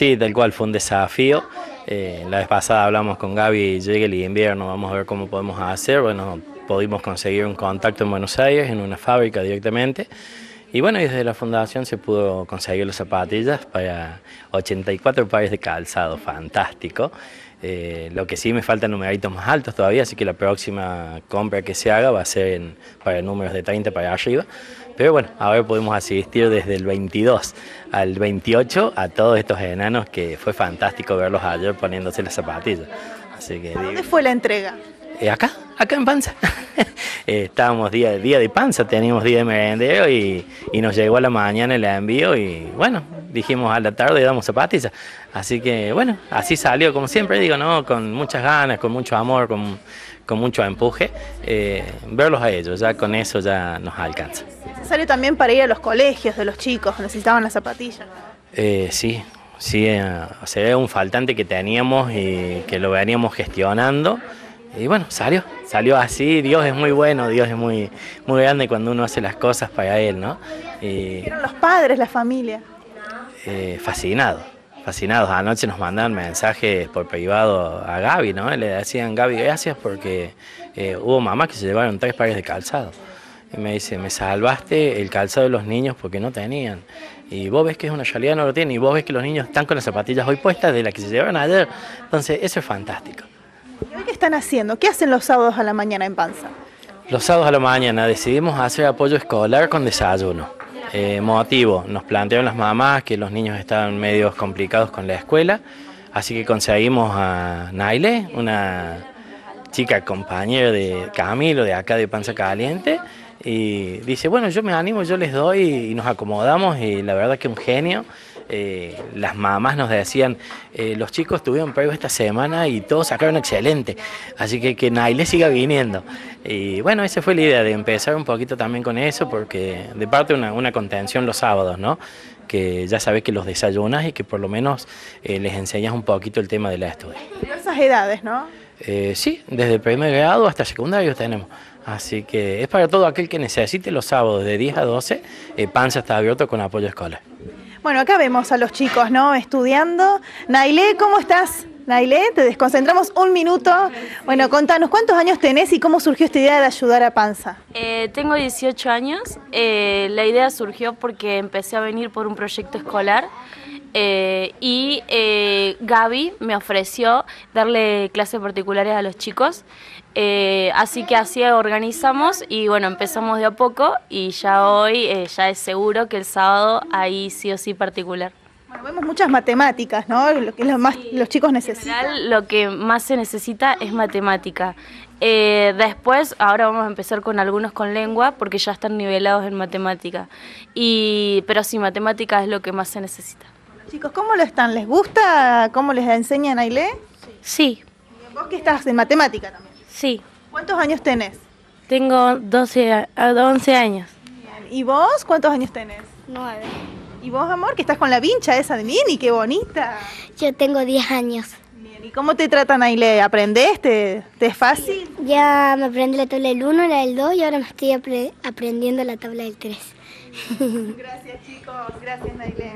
Sí, tal cual, fue un desafío. Eh, la vez pasada hablamos con Gaby, llega el invierno, vamos a ver cómo podemos hacer. Bueno, pudimos conseguir un contacto en Buenos Aires, en una fábrica directamente. Y bueno, desde la fundación se pudo conseguir las zapatillas para 84 pares de calzado, fantástico. Eh, lo que sí me faltan numeritos más altos todavía, así que la próxima compra que se haga va a ser para números de 30 para arriba. Pero bueno, ahora podemos asistir desde el 22 al 28 a todos estos enanos que fue fantástico verlos ayer poniéndose las zapatillas. Así que, ¿Dónde fue la entrega? Eh, acá, acá en Panza. Eh, estábamos día, día de Panza, teníamos día de merendero y, y, nos llegó a la mañana el envío y bueno, dijimos a la tarde damos zapatillas. Así que bueno, así salió, como siempre digo, ¿no? Con muchas ganas, con mucho amor, con, con mucho empuje. Eh, verlos a ellos, ya con eso ya nos alcanza. Salió también para ir a los colegios de los chicos, necesitaban las zapatillas. sí, sí, se ve un faltante que teníamos y que lo veníamos gestionando. Y bueno, salió, salió así, Dios es muy bueno, Dios es muy, muy grande cuando uno hace las cosas para Él, ¿no? Y, los padres, la familia? Eh, fascinados, fascinados. Anoche nos mandaban mensajes por privado a Gaby, ¿no? Le decían, Gaby, gracias porque eh, hubo mamás que se llevaron tres pares de calzado. Y me dice, me salvaste el calzado de los niños porque no tenían. Y vos ves que es una realidad, no lo tienen. Y vos ves que los niños están con las zapatillas hoy puestas de las que se llevaron ayer. Entonces, eso es fantástico. ¿Qué están haciendo? ¿Qué hacen los sábados a la mañana en Panza? Los sábados a la mañana decidimos hacer apoyo escolar con desayuno. Eh, motivo, nos plantearon las mamás que los niños estaban medio complicados con la escuela, así que conseguimos a Naile, una chica compañera de Camilo de acá de Panza Caliente, y dice, bueno, yo me animo, yo les doy y nos acomodamos y la verdad que un genio. Eh, las mamás nos decían, eh, los chicos tuvieron prueba esta semana y todos sacaron excelente, así que que Naile siga viniendo. Y bueno, esa fue la idea de empezar un poquito también con eso, porque de parte una, una contención los sábados, ¿no? que ya sabes que los desayunas y que por lo menos eh, les enseñas un poquito el tema de la estudio. Diversas edades, ¿no? sí, desde el primer grado hasta secundario tenemos. Así que es para todo aquel que necesite los sábados de 10 a 12, Panza está abierto con apoyo escolar. Bueno, acá vemos a los chicos, ¿no? Estudiando. Naile, ¿cómo estás? Naile, te desconcentramos un minuto. Bueno, contanos, ¿cuántos años tenés y cómo surgió esta idea de ayudar a Panza? Eh, tengo 18 años. Eh, la idea surgió porque empecé a venir por un proyecto escolar eh, y Gaby me ofreció darle clases particulares a los chicos. Eh, así que así organizamos y bueno, empezamos de a poco y ya hoy eh, ya es seguro que el sábado hay sí o sí particular. Bueno, vemos muchas matemáticas, ¿no? Lo que más los chicos necesitan. lo que más se necesita es matemática. Eh, después, ahora vamos a empezar con algunos con lengua porque ya están nivelados en matemática. Y, pero sí, matemática es lo que más se necesita. Chicos, ¿cómo lo están? ¿Les gusta? ¿Cómo les enseñan a leer? Sí. ¿Vos que estás en matemática también? Sí. ¿Cuántos años tenés? Tengo 12, 11 años. ¿Y vos cuántos años tenés? 9. ¿Y vos, amor, que estás con la vincha esa de Nini? ¡Qué bonita! Yo tengo 10 años. Bien. ¿Y cómo te tratan ahí? ¿Le aprendés? ¿Te, es fácil? Ya me aprendí la tabla del 1, la del 2 y ahora me estoy aprendiendo la tabla del 3. Gracias, chicos. Gracias, Nailé.